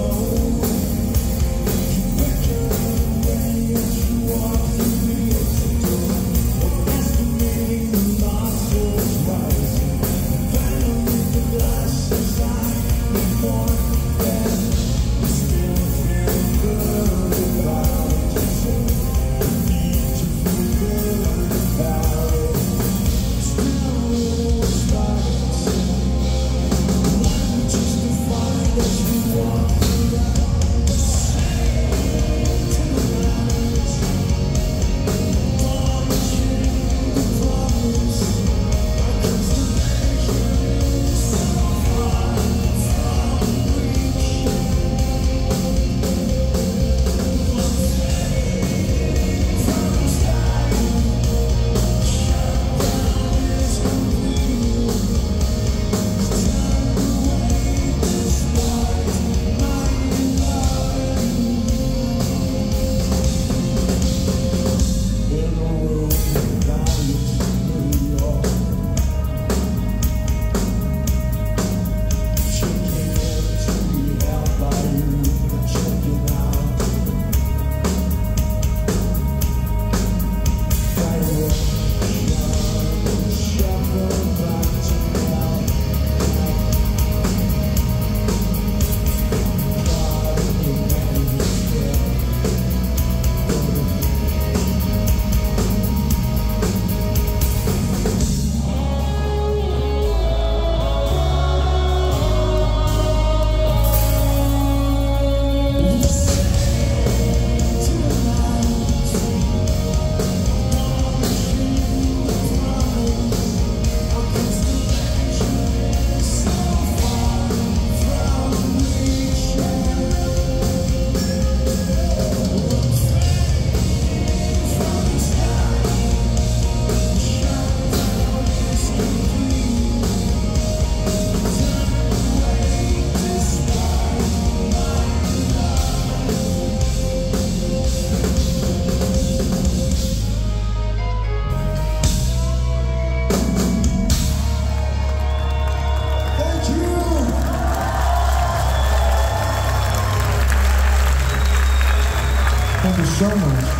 Oh. Thank you so much.